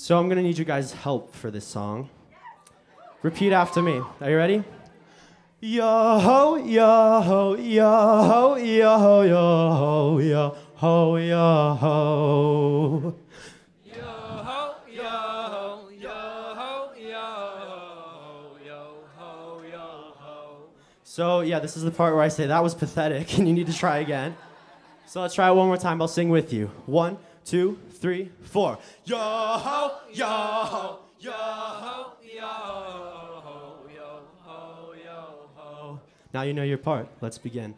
So I'm gonna need you guys' help for this song. Repeat after me. Are you ready? Yo ho, yo ho, yo ho, yo ho, yo ho, yo ho, yo ho. So yeah, this is the part where I say that was pathetic and you need to try again. So let's try it one more time. I'll sing with you. One, two, three, four. Yo ho, yo ho, yo ho, yo ho, yo ho, yo ho. Now you know your part. Let's begin.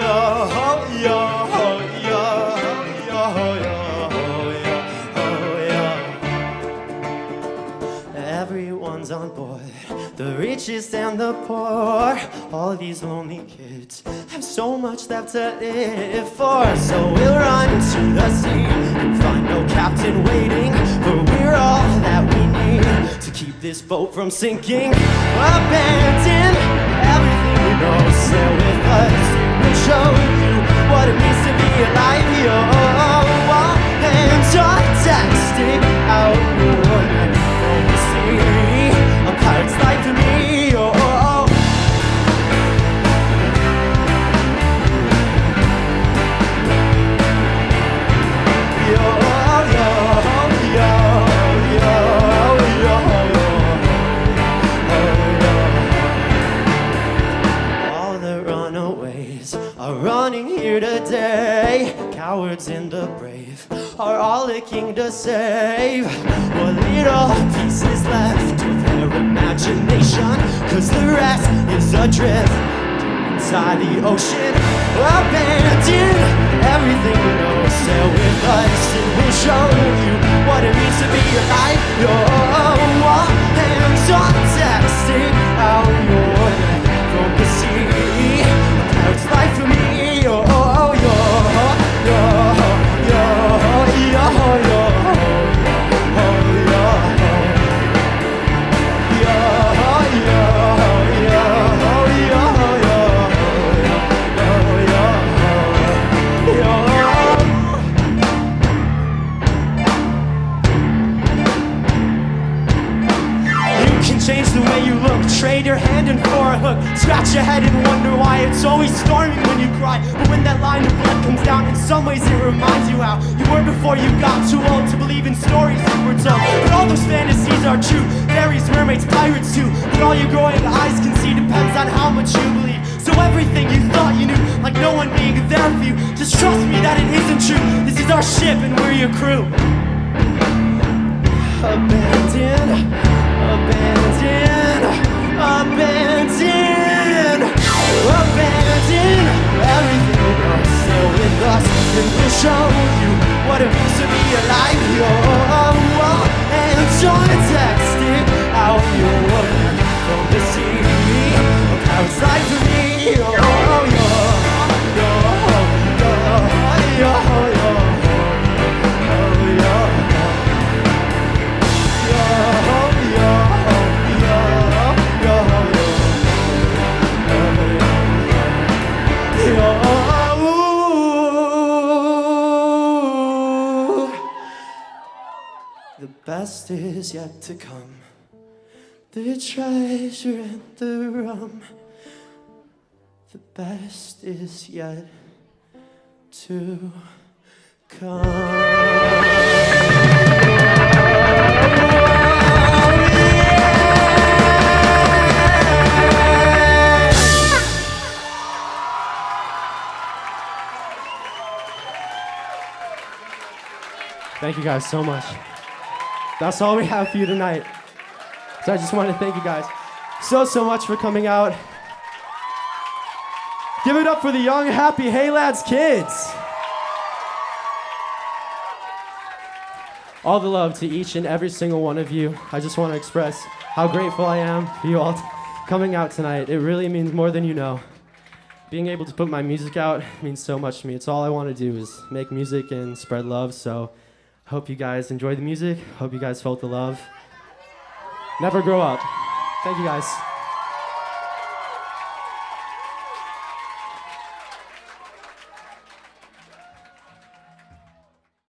Yo ho, yo Everyone's on board, the richest and the poor. All these lonely kids have so much left to live for. So we'll run to the sea and find no captain waiting. For we're all that we need to keep this boat from sinking. Abandon here today. Cowards and the brave are all looking to save. What little pieces left of their imagination, cause the rest is adrift inside the ocean. Abandon everything you know, sail with us, and we'll show you what it means to be alive. Your way you look, trade your hand in for a hook. Scratch your head and wonder why it's always storming when you cry. But when that line of blood comes down, in some ways it reminds you how you were before you got too old to believe in stories you were told. But all those fantasies are true. Fairies, mermaids, pirates too. But all your growing eyes can see depends on how much you believe. So everything you thought you knew, like no one being there for you, just trust me that it isn't true. This is our ship and we're your crew. Abandon, show you what it means to be alive. Your best is yet to come. The treasure and the rum. The best is yet to come. Thank you guys so much. That's all we have for you tonight. So I just want to thank you guys so, so much for coming out. Give it up for the young, happy Hey Lads kids. All the love to each and every single one of you. I just want to express how grateful I am for you all t- coming out tonight. It really means more than you know. Being able to put my music out means so much to me. It's all I want to do is make music and spread love. So Hope you guys enjoyed the music. Hope you guys felt the love. Never grow up. Thank you guys.